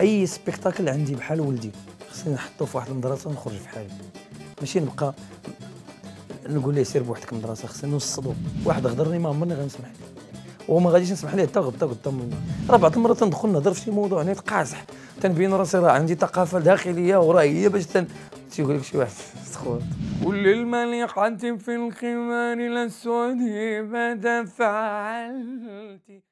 أي سبيكتاكل عندي بحال ولدي. خصني نحطو في واحد المدرسة ونخرج في حالي. ماشي نبقى نقول ليه سير بوحدك المدرسة خصني نوصلو. واحد غدرني ما عمرني غنسمح ليه. وما غاديش نسمح ليه حتى غدا غدا راه بعض المرات تندخل نهضر في شي موضوع أنا تقاصح. تنبين راسي راه عندي ثقافة داخلية وراه هي باش تن تيقول لك شي واحد سخوط كل المليقة في الخمار الأسود ماذا فعلت